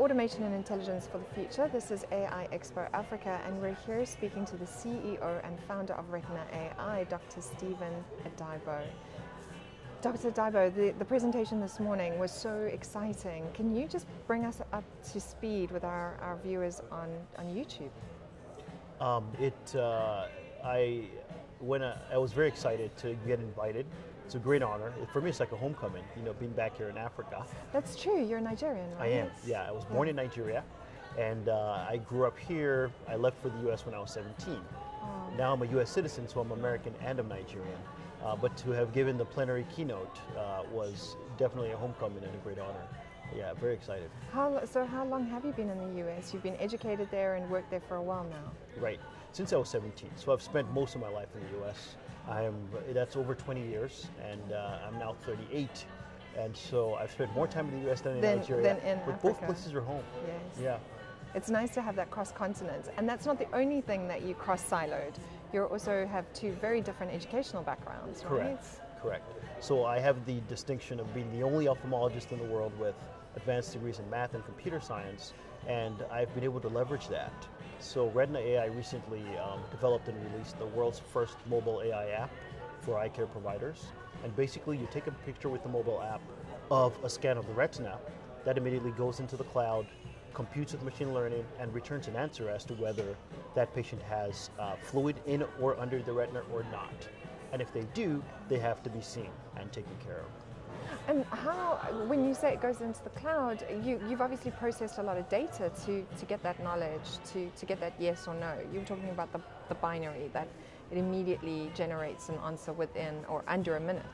Automation and Intelligence for the Future. This is AI Expo Africa, and we're here speaking to the CEO and founder of Retina AI, Dr. Stephen Odaibo. Dr. Odaibo, the, the presentation this morning was so exciting. Can you just bring us up to speed with our, our viewers on, on YouTube? Um, it, uh, I, when I, I was very excited to get invited it's a great honor. For me, it's like a homecoming, you know, being back here in Africa. That's true. You're Nigerian, right? I am, yeah. I was born yeah. in Nigeria, and uh, I grew up here. I left for the U.S. when I was 17. Oh. Now I'm a U.S. citizen, so I'm American and I'm Nigerian. Uh, but to have given the plenary keynote uh, was definitely a homecoming and a great honor. Yeah, very excited. How, so how long have you been in the U.S.? You've been educated there and worked there for a while now. Right, since I was 17. So I've spent most of my life in the U.S. I am, that's over 20 years, and uh, I'm now 38. And so I've spent more time in the U.S. than in than, Nigeria. Than in but Africa. both places are home. Yes. Yeah. It's nice to have that cross continent. And that's not the only thing that you cross siloed. You also have two very different educational backgrounds, right? Correct. So I have the distinction of being the only ophthalmologist in the world with advanced degrees in math and computer science, and I've been able to leverage that so Retina AI recently um, developed and released the world's first mobile AI app for eye care providers. And basically you take a picture with the mobile app of a scan of the retina that immediately goes into the cloud, computes with machine learning, and returns an answer as to whether that patient has uh, fluid in or under the retina or not. And if they do, they have to be seen and taken care of. And how, when you say it goes into the cloud, you, have obviously processed a lot of data to, to get that knowledge, to, to get that yes or no. You were talking about the, the binary, that it immediately generates an answer within or under a minute.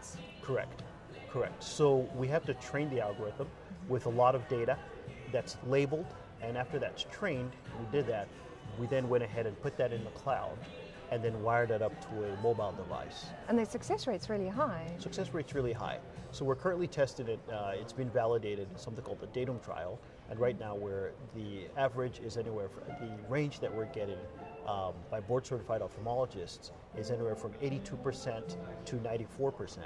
Correct, correct. So we have to train the algorithm with a lot of data that's labeled, and after that's trained, we did that, we then went ahead and put that in the cloud and then wire that up to a mobile device. And the success rate's really high. Success rate's really high. So we're currently testing it. Uh, it's been validated in something called the datum trial, and right now where the average is anywhere from the range that we're getting um, by board certified ophthalmologists is anywhere from 82% to 94%.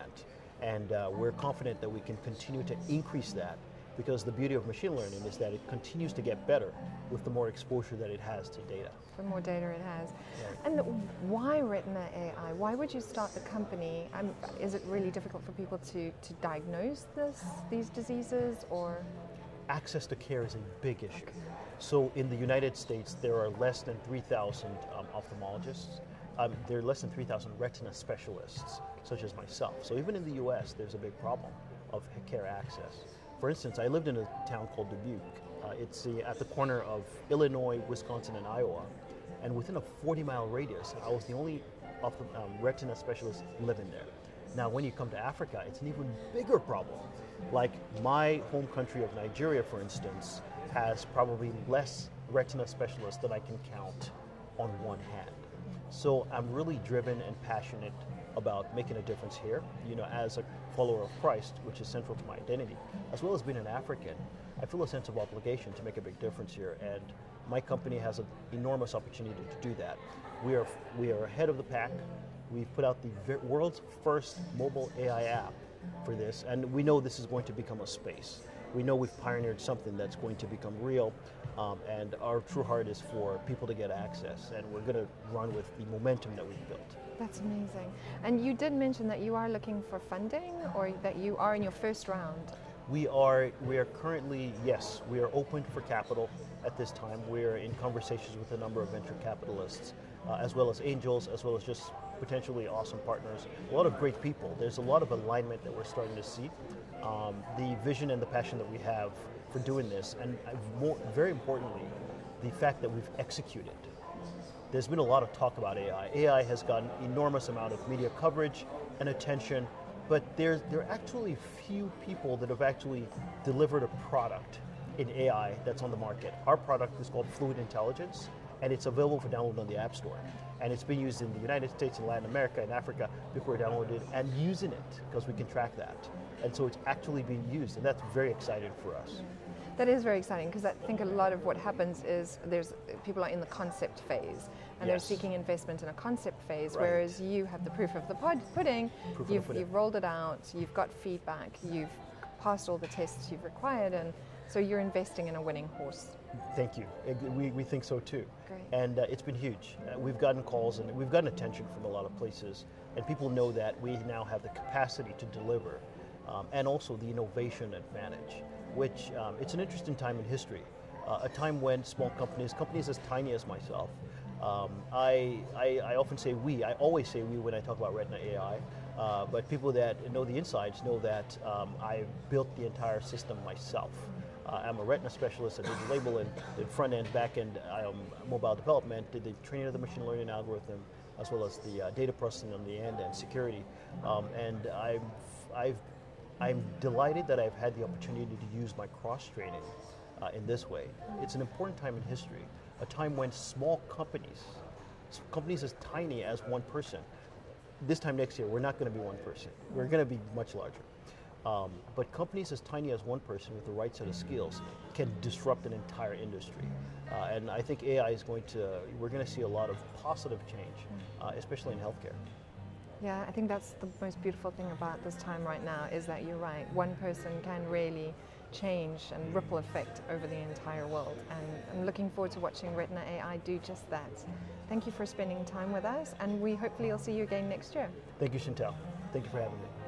And uh, we're confident that we can continue to increase that because the beauty of machine learning is that it continues to get better with the more exposure that it has to data. The more data it has. Right. And why Retina AI? Why would you start the company? Um, is it really difficult for people to, to diagnose this, these diseases or? Access to care is a big issue. Okay. So in the United States, there are less than 3,000 um, ophthalmologists. Um, there are less than 3,000 retina specialists, such as myself. So even in the US, there's a big problem of care access. For instance, I lived in a town called Dubuque. Uh, it's at the corner of Illinois, Wisconsin, and Iowa. And within a 40 mile radius, I was the only um, retina specialist living there. Now, when you come to Africa, it's an even bigger problem. Like my home country of Nigeria, for instance, has probably less retina specialists than I can count on one hand. So I'm really driven and passionate about making a difference here. You know, as a follower of Christ, which is central to my identity, as well as being an African, I feel a sense of obligation to make a big difference here. And my company has an enormous opportunity to do that. We are we are ahead of the pack. We've put out the world's first mobile AI app for this, and we know this is going to become a space. We know we've pioneered something that's going to become real, um, and our true heart is for people to get access, and we're going to run with the momentum that we've built. That's amazing. And you did mention that you are looking for funding, or that you are in your first round. We are. We are currently yes. We are open for capital at this time. We are in conversations with a number of venture capitalists, uh, as well as angels, as well as just potentially awesome partners. A lot of great people. There's a lot of alignment that we're starting to see. Um, the vision and the passion that we have for doing this, and more, very importantly, the fact that we've executed. There's been a lot of talk about AI. AI has gotten enormous amount of media coverage and attention, but there's, there are actually few people that have actually delivered a product in AI that's on the market. Our product is called Fluid Intelligence, and it's available for download on the App Store. And it's been used in the United States and Latin America and Africa. before it and using it because we can track that. And so it's actually being used, and that's very exciting for us. That is very exciting because I think a lot of what happens is there's people are in the concept phase and yes. they're seeking investment in a concept phase, right. whereas you have the proof of the pudding. Proof you've, pudding. you've rolled it out, you've got feedback, you've passed all the tests you've required, and so you're investing in a winning horse. Thank you. We, we think so too. Great. And uh, it's been huge. Uh, we've gotten calls and we've gotten attention from a lot of places, and people know that we now have the capacity to deliver, um, and also the innovation advantage. Which um, it's an interesting time in history, uh, a time when small companies, companies as tiny as myself, um, I, I, I, often say we, I always say we when I talk about Retina AI, uh, but people that know the insides know that um, I built the entire system myself. Uh, I'm a retina specialist. I did the label and front end, back end, um, mobile development, did the training of the machine learning algorithm, as well as the uh, data processing on the end and security. Um, and I've, I've, I'm delighted that I've had the opportunity to use my cross training uh, in this way. It's an important time in history, a time when small companies, companies as tiny as one person, this time next year, we're not going to be one person. We're going to be much larger. Um, but companies as tiny as one person with the right set of skills can disrupt an entire industry. Uh, and I think AI is going to, we're going to see a lot of positive change, uh, especially in healthcare. Yeah, I think that's the most beautiful thing about this time right now is that you're right. One person can really change and ripple effect over the entire world. And I'm looking forward to watching Retina AI do just that. Thank you for spending time with us, and we hopefully will see you again next year. Thank you, Chantal. Thank you for having me.